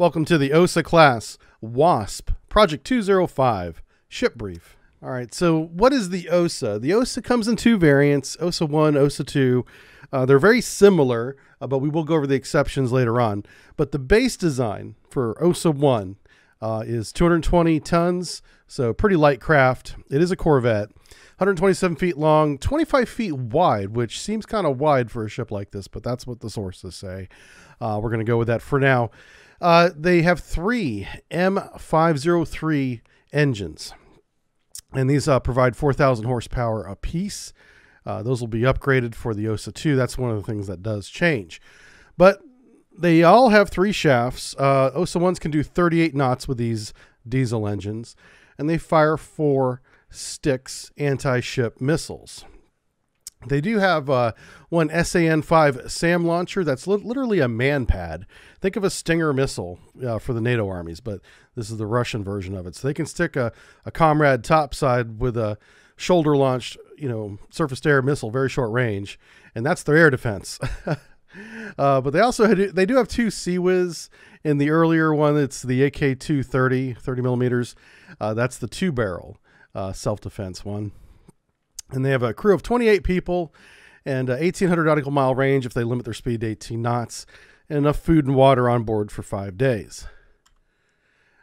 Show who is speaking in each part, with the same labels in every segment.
Speaker 1: Welcome to the OSA class WASP Project 205 ship brief. All right, so what is the OSA? The OSA comes in two variants OSA 1, OSA 2. Uh, they're very similar, uh, but we will go over the exceptions later on. But the base design for OSA 1 uh, is 220 tons, so pretty light craft. It is a Corvette. 127 feet long, 25 feet wide, which seems kind of wide for a ship like this, but that's what the sources say. Uh, we're going to go with that for now. Uh, they have three M503 engines, and these uh, provide 4,000 horsepower apiece. Uh, those will be upgraded for the OSA 2. That's one of the things that does change. But they all have three shafts. Uh, OSA 1s can do 38 knots with these diesel engines, and they fire four Styx anti ship missiles. They do have uh, one SAN 5 SAM launcher that's li- literally a man pad. Think of a Stinger missile uh, for the NATO armies, but this is the Russian version of it. So they can stick a, a comrade topside with a shoulder launched, you know, surface to air missile, very short range, and that's their air defense. uh, but they also had, they do have two CIWS in the earlier one. It's the AK 230, 30 millimeters. Uh, that's the two barrel uh, self defense one and they have a crew of 28 people and 1800 nautical mile range if they limit their speed to 18 knots and enough food and water on board for five days.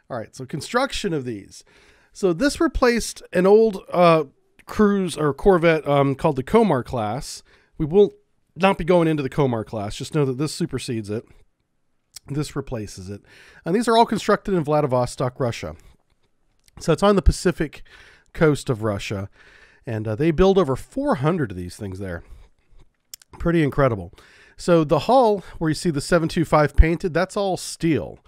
Speaker 1: All right so construction of these. So this replaced an old uh, cruise or corvette um, called the komar class. We will not be going into the komar class. Just know that this supersedes it. This replaces it. And these are all constructed in vladivostok russia. So it's on the pacific coast of russia and uh, they build over 400 of these things there. Pretty incredible. So the hull, where you see the 725 painted, that's all steel.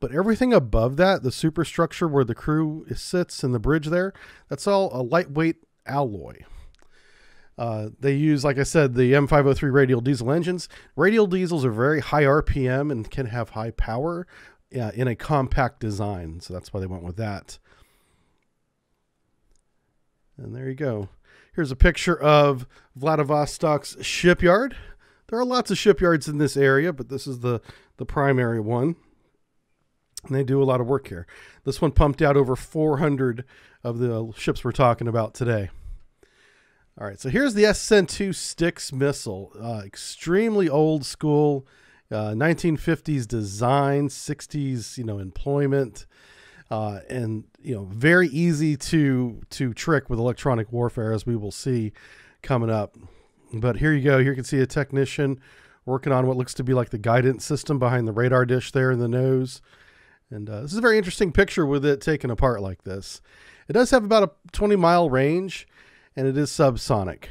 Speaker 1: But everything above that, the superstructure where the crew sits and the bridge there, that's all a lightweight alloy. Uh, they use, like I said, the M503 radial diesel engines. Radial diesels are very high RPM and can have high power uh, in a compact design. So that's why they went with that. And there you go. Here's a picture of Vladivostok's shipyard. There are lots of shipyards in this area, but this is the, the primary one. And they do a lot of work here. This one pumped out over 400 of the ships we're talking about today. All right, so here's the SN2 Styx missile. Uh, extremely old school, uh, 1950s design, 60s, you know, employment uh, and you know very easy to to trick with electronic warfare, as we will see coming up. But here you go. Here you can see a technician working on what looks to be like the guidance system behind the radar dish there in the nose. And uh, this is a very interesting picture with it taken apart like this. It does have about a 20 mile range, and it is subsonic.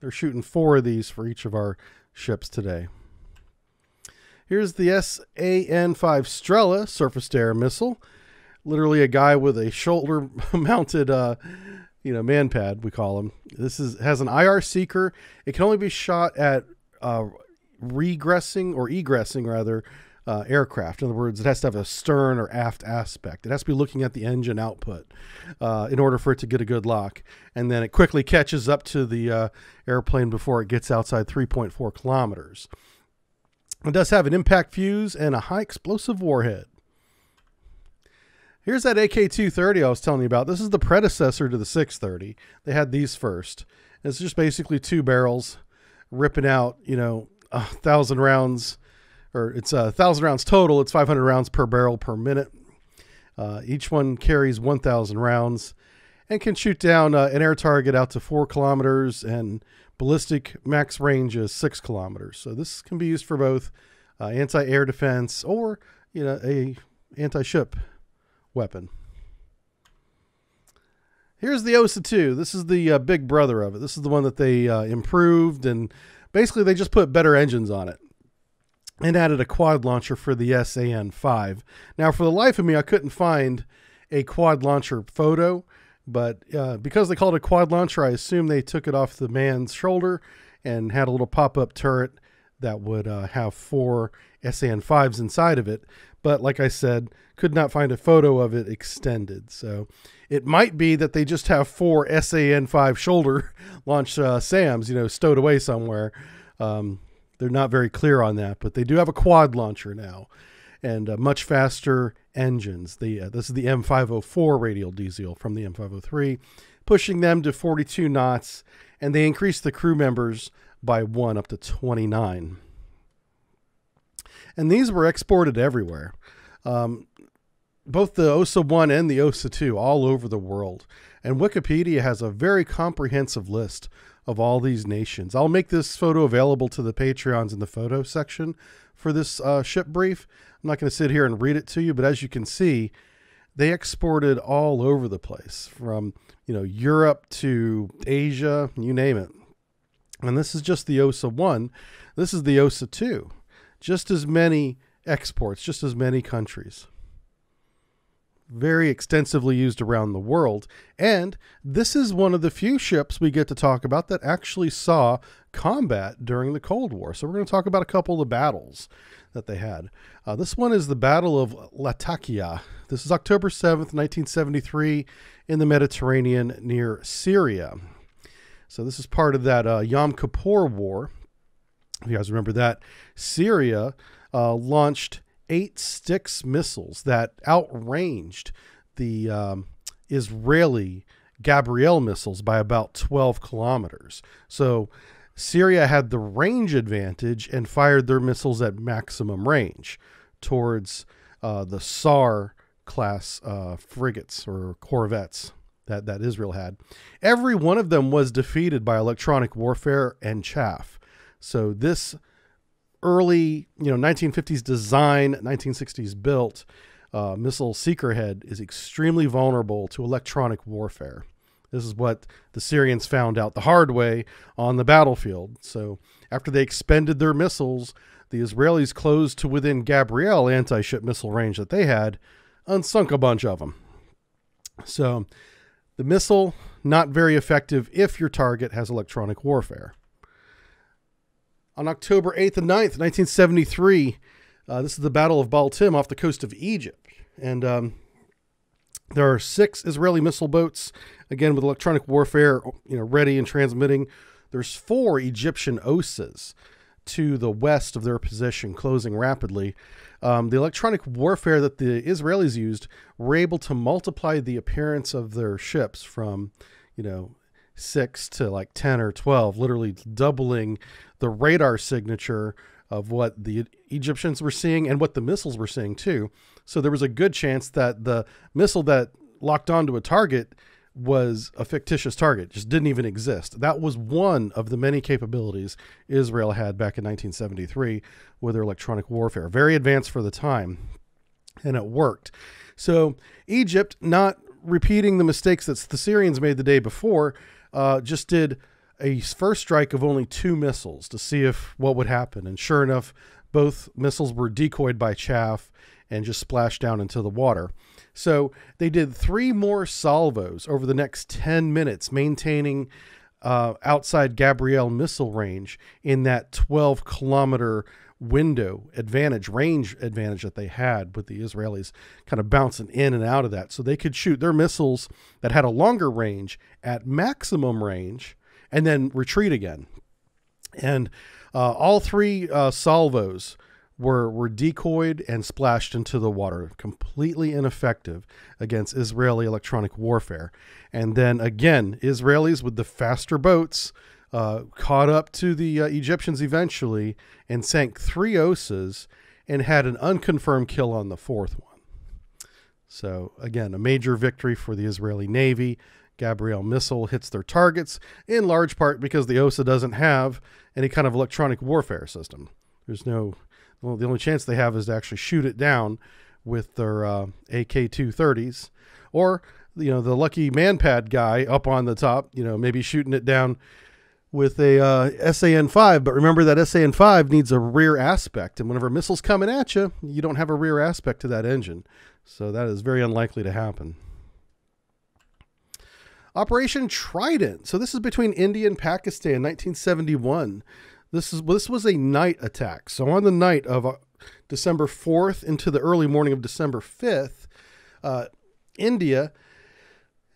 Speaker 1: They're shooting four of these for each of our ships today. Here's the SAN 5 Strela surface to air missile literally a guy with a shoulder mounted uh, you know man pad we call him. This is has an ir seeker. It can only be shot at uh, regressing or egressing rather uh, aircraft. In other words it has to have a stern or aft aspect. It has to be looking at the engine output uh, in order for it to get a good lock. And then it quickly catches up to the uh, airplane before it gets outside 3.4 kilometers. It does have an impact fuse and a high explosive warhead Here's that AK-230 I was telling you about. This is the predecessor to the 630. They had these first. It's just basically two barrels ripping out, you know, a thousand rounds, or it's a thousand rounds total. It's 500 rounds per barrel per minute. Uh, each one carries 1,000 rounds and can shoot down uh, an air target out to four kilometers and ballistic max range is six kilometers. So this can be used for both uh, anti-air defense or you know a anti-ship weapon. Here's the OSA 2. This is the uh, big brother of it. This is the one that they uh, improved, and basically they just put better engines on it and added a quad launcher for the SAN 5. Now, for the life of me, I couldn't find a quad launcher photo, but uh, because they called it a quad launcher, I assume they took it off the man's shoulder and had a little pop up turret that would uh, have four SAN 5s inside of it. But like I said, could not find a photo of it extended. So it might be that they just have four SAN 5 shoulder launch uh, SAMs, you know, stowed away somewhere. Um, they're not very clear on that, but they do have a quad launcher now. and uh, much faster engines. The uh, this is the M504 radial diesel from the M503, pushing them to 42 knots, and they increased the crew members by one up to 29. And these were exported everywhere. Um, both the OSA 1 and the OSA 2 all over the world. And Wikipedia has a very comprehensive list of all these nations. I'll make this photo available to the Patreons in the photo section for this uh, ship brief. I'm not going to sit here and read it to you, but as you can see, they exported all over the place from, you know, Europe to Asia, you name it. And this is just the OSA 1. This is the OSA 2. Just as many exports, just as many countries very extensively used around the world. And this is one of the few ships we get to talk about that actually saw combat during the Cold War. So we're going to talk about a couple of the battles that they had. Uh, this one is the Battle of Latakia. This is October 7th, 1973, in the Mediterranean near Syria. So this is part of that uh, Yom Kippur War. If you guys remember that, Syria uh, launched eight Styx missiles that outranged the um, Israeli Gabriel missiles by about 12 kilometers. So Syria had the range advantage and fired their missiles at maximum range towards uh, the Sa'ar class uh, frigates or corvettes that, that Israel had. Every one of them was defeated by electronic warfare and chaff. So this early, you know, 1950s design, 1960s built uh, missile seeker head is extremely vulnerable to electronic warfare. This is what the Syrians found out the hard way on the battlefield. So after they expended their missiles, the Israelis closed to within Gabriel anti-ship missile range that they had, and sunk a bunch of them. So the missile not very effective if your target has electronic warfare on October 8th and 9th, 1973. Uh, this is the Battle of Baltim off the coast of Egypt. And um, there are six Israeli missile boats, again with electronic warfare, you know, ready and transmitting. There's four Egyptian OSAs to the west of their position, closing rapidly. Um, the electronic warfare that the Israelis used were able to multiply the appearance of their ships from, you know, six to like 10 or 12, literally doubling the radar signature of what the Egyptians were seeing and what the missiles were seeing too. So there was a good chance that the missile that locked onto a target was a fictitious target, just didn't even exist. That was one of the many capabilities Israel had back in 1973 with their electronic warfare. Very advanced for the time, and it worked. So Egypt, not repeating the mistakes that the Syrians made the day before, uh, just did a first strike of only two missiles to see if what would happen. And sure enough, both missiles were decoyed by chaff and just splashed down into the water. So they did three more salvos over the next 10 minutes, maintaining uh, outside Gabriel missile range in that 12 kilometer window advantage, range advantage that they had with the Israelis kind of bouncing in and out of that. So they could shoot their missiles that had a longer range at maximum range and then retreat again. And uh, all three uh, salvos were, were decoyed and splashed into the water, completely ineffective against Israeli electronic warfare. And then again, Israelis with the faster boats uh, caught up to the uh, Egyptians eventually and sank three OSAs and had an unconfirmed kill on the fourth one. So, again, a major victory for the Israeli Navy. Gabriel missile hits their targets in large part because the OSA doesn't have any kind of electronic warfare system. There's no, well, the only chance they have is to actually shoot it down with their uh, AK 230s or, you know, the lucky manpad guy up on the top, you know, maybe shooting it down with a uh, SAN-5, but remember that SAN-5 needs a rear aspect, and whenever a missile's coming at you, you don't have a rear aspect to that engine, so that is very unlikely to happen. Operation Trident. So this is between India and Pakistan, 1971. This is this was a night attack. So on the night of uh, December 4th into the early morning of December 5th, uh, India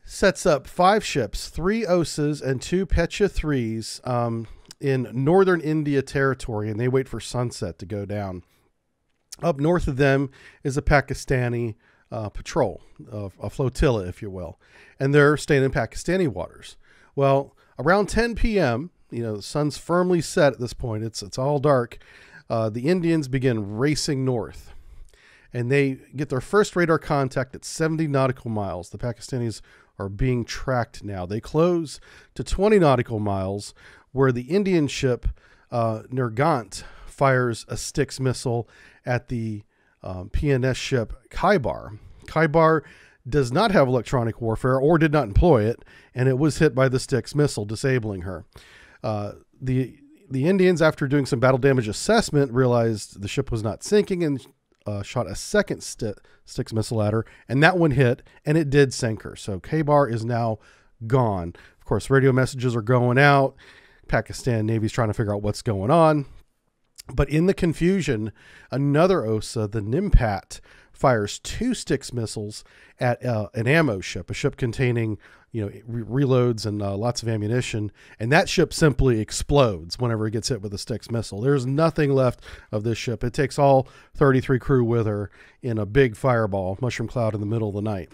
Speaker 1: sets up five ships, three OSAs and two Petya 3s um, in northern India territory, and they wait for sunset to go down. Up north of them is a Pakistani uh, patrol, a flotilla, if you will, and they're staying in Pakistani waters. Well, around 10 p.m., you know, the sun's firmly set at this point. It's it's all dark. Uh, the Indians begin racing north, and they get their first radar contact at 70 nautical miles. The Pakistanis are being tracked now. They close to 20 nautical miles, where the Indian ship uh, Nirghat fires a Styx missile at the um, PNS ship Khyber. Khyber does not have electronic warfare or did not employ it, and it was hit by the Styx missile, disabling her. Uh, the the Indians, after doing some battle damage assessment, realized the ship was not sinking and uh, shot a second st- Styx missile at her, and that one hit, and it did sink her. So Khyber is now gone. Of course, radio messages are going out. Pakistan Navy's trying to figure out what's going on. But in the confusion, another OSA, the Nipat, fires two Styx missiles at uh, an ammo ship, a ship containing you know re- reloads and uh, lots of ammunition, and that ship simply explodes whenever it gets hit with a Styx missile. There's nothing left of this ship. It takes all 33 crew with her in a big fireball, mushroom cloud in the middle of the night.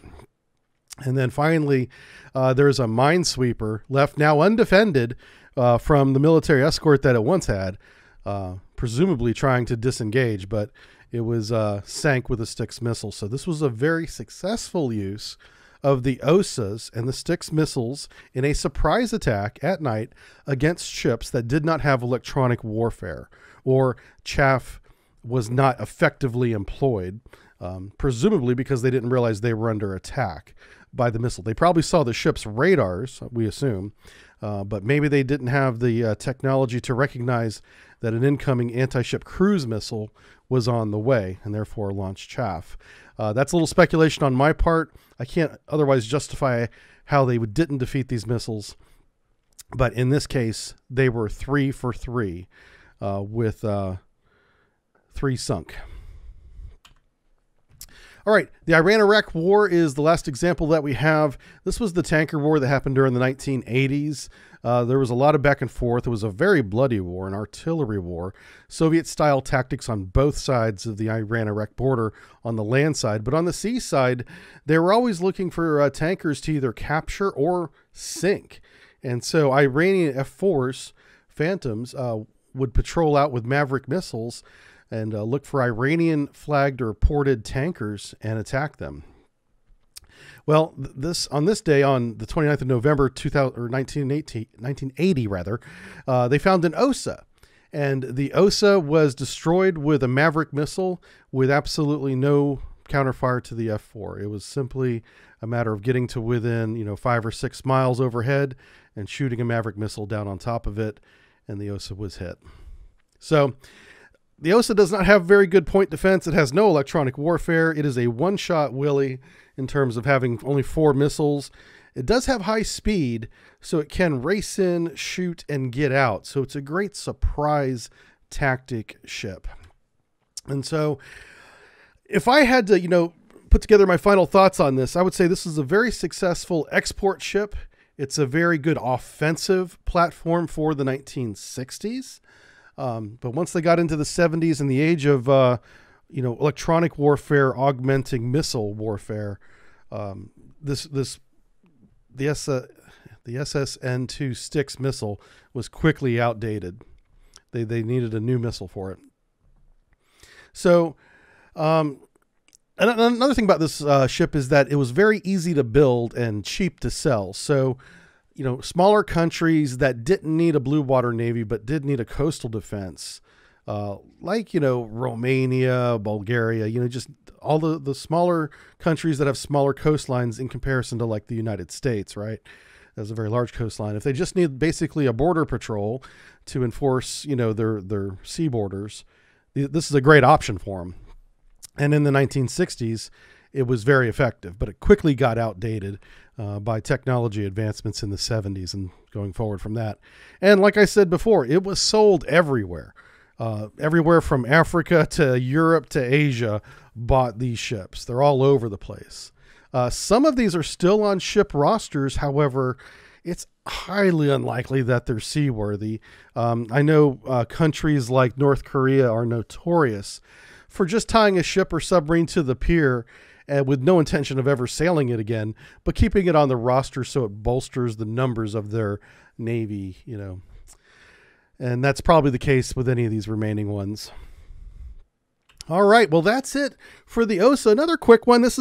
Speaker 1: And then finally, uh, there's a minesweeper left now undefended uh, from the military escort that it once had, uh, presumably trying to disengage, but it was uh, sank with a Styx missile. So this was a very successful use of the OSAs and the Styx missiles in a surprise attack at night against ships that did not have electronic warfare or chaff was not effectively employed, um, presumably because they didn't realize they were under attack by the missile. They probably saw the ship's radars, we assume, uh, but maybe they didn't have the uh, technology to recognize that an incoming anti ship cruise missile was on the way and therefore launched chaff. Uh, that's a little speculation on my part. I can't otherwise justify how they didn't defeat these missiles. But in this case, they were three for three uh, with uh, three sunk. All right, the Iran Iraq War is the last example that we have. This was the tanker war that happened during the 1980s. Uh, there was a lot of back and forth. It was a very bloody war, an artillery war. Soviet style tactics on both sides of the Iran Iraq border on the land side. But on the sea side, they were always looking for uh, tankers to either capture or sink. And so Iranian F 4s, Phantoms, uh, would patrol out with Maverick missiles and uh, look for Iranian flagged or ported tankers and attack them. Well, this on this day, on the 29th of November 2000, or 1980, 1980 rather, uh, they found an OSA. And the OSA was destroyed with a Maverick missile with absolutely no counterfire to the F4. It was simply a matter of getting to within, you know, five or six miles overhead and shooting a Maverick missile down on top of it, and the OSA was hit. So the OSA does not have very good point defense. It has no electronic warfare. It is a one shot Willie in terms of having only four missiles. It does have high speed, so it can race in, shoot, and get out. So it's a great surprise tactic ship. And so, if I had to, you know, put together my final thoughts on this, I would say this is a very successful export ship. It's a very good offensive platform for the 1960s. Um, but once they got into the 70s and the age of, uh, you know, electronic warfare augmenting missile warfare, um, this this the S uh, the SSN2 Styx missile was quickly outdated. They they needed a new missile for it. So, um, another thing about this uh, ship is that it was very easy to build and cheap to sell. So you know, smaller countries that didn't need a blue water navy but did need a coastal defense, uh, like you know Romania, Bulgaria, you know, just all the the smaller countries that have smaller coastlines in comparison to like the United States, right? As a very large coastline. If they just need basically a border patrol to enforce, you know, their their sea borders, this is a great option for them. And in the 1960s, it was very effective, but it quickly got outdated uh, by technology advancements in the 70s and going forward from that. And like I said before, it was sold everywhere. Uh, everywhere from Africa to Europe to Asia bought these ships. They're all over the place. Uh, some of these are still on ship rosters. However, it's highly unlikely that they're seaworthy. Um, I know uh, countries like North Korea are notorious for just tying a ship or submarine to the pier uh, with no intention of ever sailing it again, but keeping it on the roster so it bolsters the numbers of their navy, you know. And that's probably the case with any of these remaining ones. All right, well, that's it for the OSA. Another quick one. This is